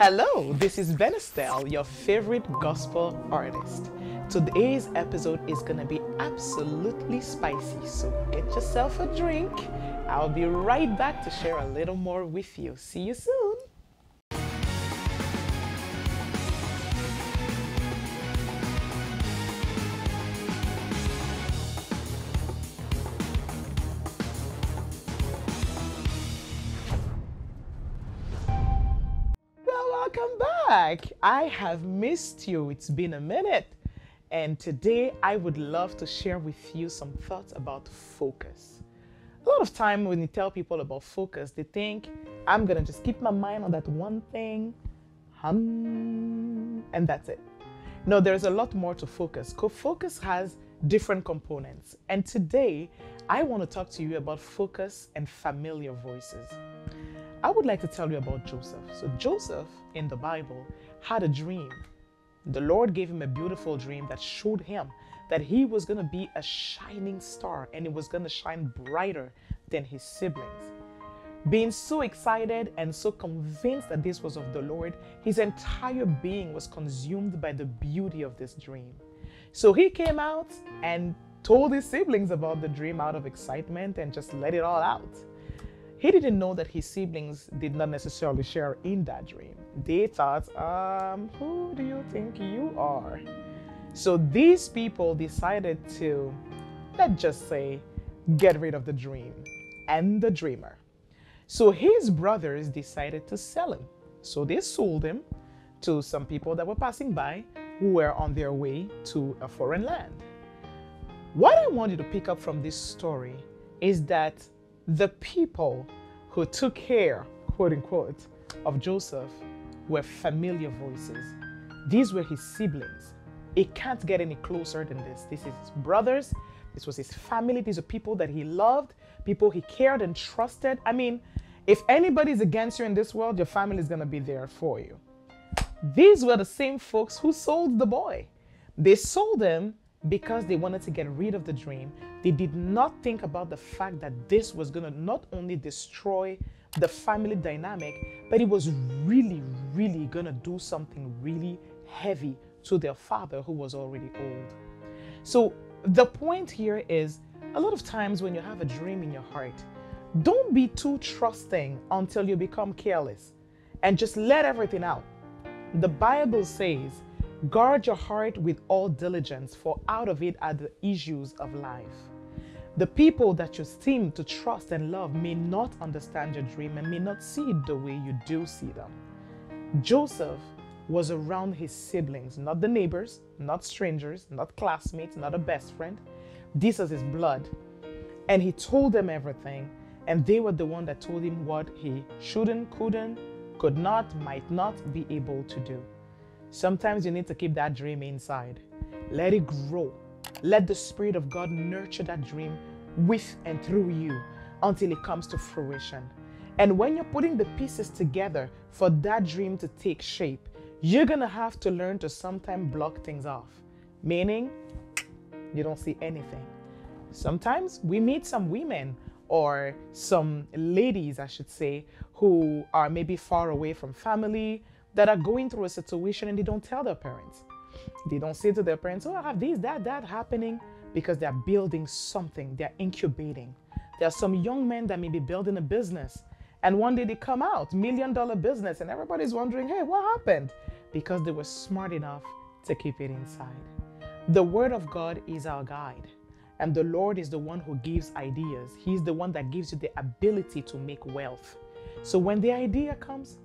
Hello, this is Benestelle, your favorite gospel artist. Today's episode is going to be absolutely spicy, so get yourself a drink. I'll be right back to share a little more with you. See you soon. Welcome back. I have missed you. It's been a minute. And today I would love to share with you some thoughts about focus. A lot of time when you tell people about focus, they think I'm going to just keep my mind on that one thing, hum, and that's it. No, there's a lot more to focus. Focus has different components. And today I want to talk to you about focus and familiar voices. I would like to tell you about Joseph. So, Joseph in the Bible had a dream. The Lord gave him a beautiful dream that showed him that he was going to be a shining star and it was going to shine brighter than his siblings. Being so excited and so convinced that this was of the Lord, his entire being was consumed by the beauty of this dream. So he came out and told his siblings about the dream out of excitement and just let it all out. He didn't know that his siblings did not necessarily share in that dream. They thought, um, who do you think you are? So these people decided to, let's just say, get rid of the dream and the dreamer. So his brothers decided to sell him. So they sold him to some people that were passing by who were on their way to a foreign land. What I want you to pick up from this story is that the people who took care, quote unquote, of Joseph were familiar voices. These were his siblings. It can't get any closer than this. This is his brothers, this was his family, these are people that he loved, people he cared and trusted. I mean, if anybody's against you in this world, your family is going to be there for you. These were the same folks who sold the boy. They sold him because they wanted to get rid of the dream. They did not think about the fact that this was going to not only destroy the family dynamic, but it was really, really going to do something really heavy to their father who was already old. So, the point here is a lot of times when you have a dream in your heart, don't be too trusting until you become careless and just let everything out. The Bible says, Guard your heart with all diligence, for out of it are the issues of life. The people that you seem to trust and love may not understand your dream and may not see it the way you do see them. Joseph was around his siblings, not the neighbors, not strangers, not classmates, not a best friend. This is his blood. And he told them everything, and they were the one that told him what he shouldn't, couldn't, could not, might not be able to do. Sometimes you need to keep that dream inside. Let it grow. Let the Spirit of God nurture that dream with and through you until it comes to fruition. And when you're putting the pieces together for that dream to take shape, you're to have to learn to sometimes block things off, meaning you don't see anything. Sometimes we meet some women or some ladies, I should say, who are maybe far away from family that are going through a situation and they don't tell their parents. They don't say to their parents, Oh, I have this, that, that happening because they're building something, they're incubating. There are some young men that may be building a business and one day they come out, million dollar business, and everybody's wondering, Hey, what happened? Because they were smart enough to keep it inside. The Word of God is our guide. And the Lord is the one who gives ideas. He's the one that gives you the ability to make wealth. So when the idea comes,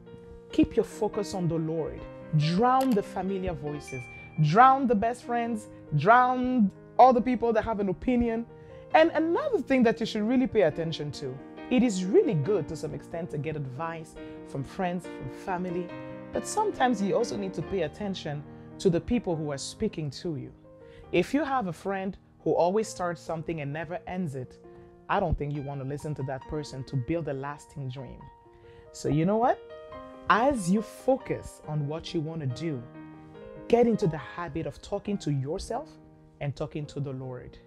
keep your focus on the Lord. Drown the familiar voices, drown the best friends, drown all the people that have an opinion. And another thing that you should really pay attention to it is really good to some extent to get advice from friends, from family, but sometimes you also need to pay attention to the people who are speaking to you. If you have a friend who always starts something and never ends it, I don't think you want to listen to that person to build a lasting dream. So, you know what? As you focus on what you want to do, get into the habit of talking to yourself and talking to the Lord.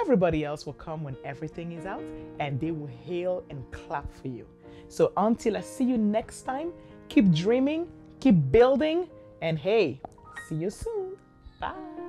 Everybody else will come when everything is out and they will hail and clap for you. So, until I see you next time, keep dreaming, keep building, and hey, see you soon. Bye.